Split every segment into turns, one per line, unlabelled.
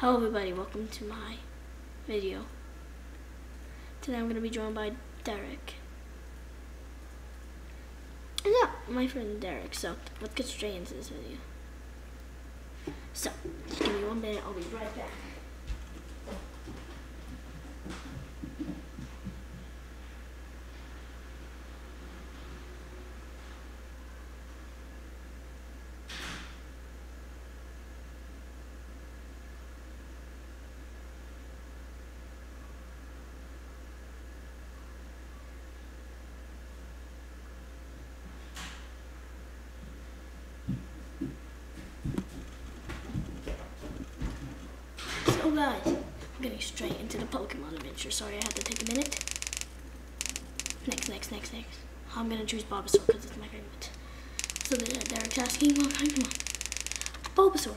Hello everybody, welcome to my video. Today I'm going to be joined by Derek. And yeah, my friend Derek, so let's get straight into this video. So, give me one minute, I'll be right back. Guys, I'm getting straight into the Pokemon adventure. Sorry I had to take a minute. Next, next, next, next. I'm gonna choose Bulbasaur because it's my favorite. So Derek's asking what Pokemon? Bulbasaur.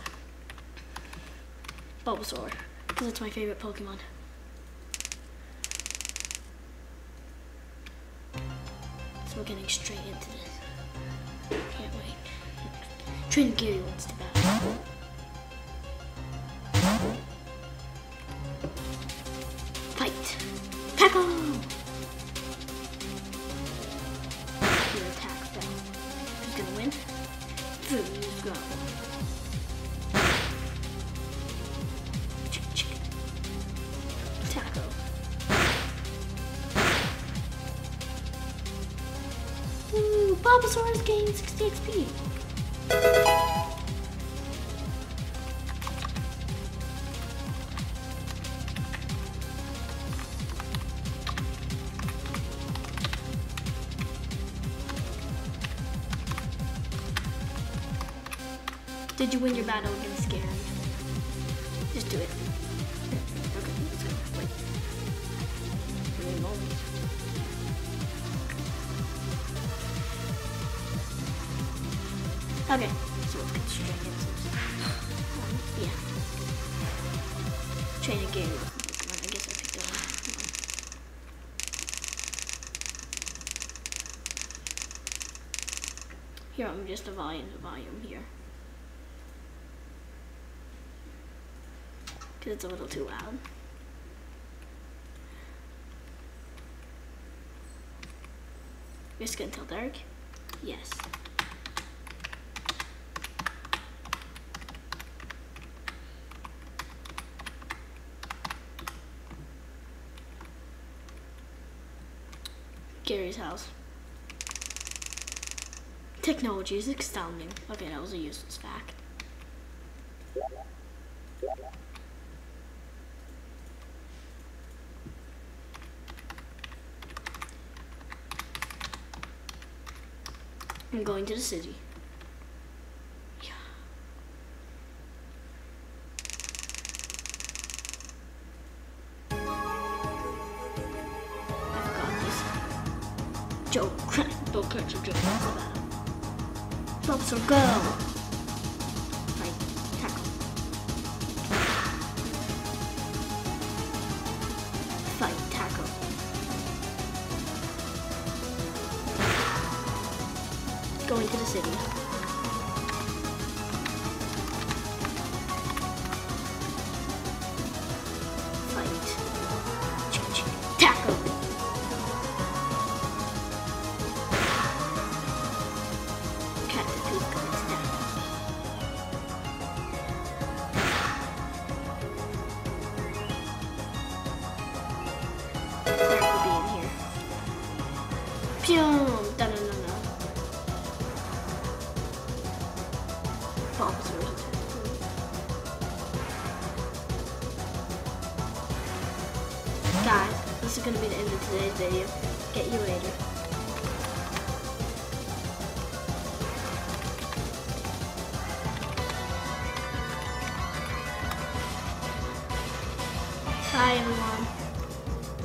Bulbasaur, because it's my favorite Pokemon. So we're getting straight into this. Can't wait. Train Gary wants to battle. Tackle! Your attack fell. Who's gonna win? Who's go? Tackle. Ooh, Bulbasaur is gaining 60 XP. Did you win your battle against Gary? Just do it. Okay, let's go. Wait. A. Okay, so let's get. Um, yeah. Training one. Here, I'm just a volume, the volume here. Because it's a little too loud. You're just gonna Derek? Yes. Gary's house. Technology is astounding. Okay, that was a useless fact. I'm going to the city. Yeah. I forgot this. Joe, don't catch a joke. Bulbasaur, go! Fight, Going to the city. Fight. Could be in here. Pyum! Guys, this is gonna be the end of today's video. Get you later. Bye everyone.